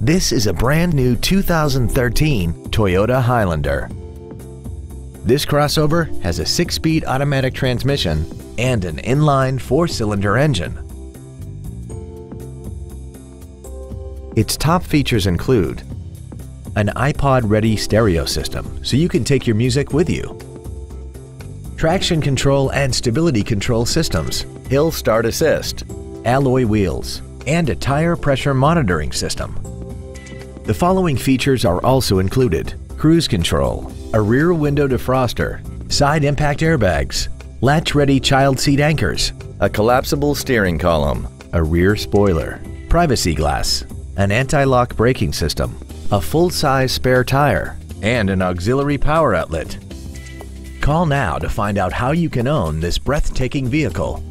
This is a brand new 2013 Toyota Highlander. This crossover has a six-speed automatic transmission and an inline four-cylinder engine. Its top features include an iPod-ready stereo system so you can take your music with you, traction control and stability control systems, hill start assist, alloy wheels, and a tire pressure monitoring system. The following features are also included. Cruise control, a rear window defroster, side impact airbags, latch-ready child seat anchors, a collapsible steering column, a rear spoiler, privacy glass, an anti-lock braking system, a full-size spare tire, and an auxiliary power outlet. Call now to find out how you can own this breathtaking vehicle.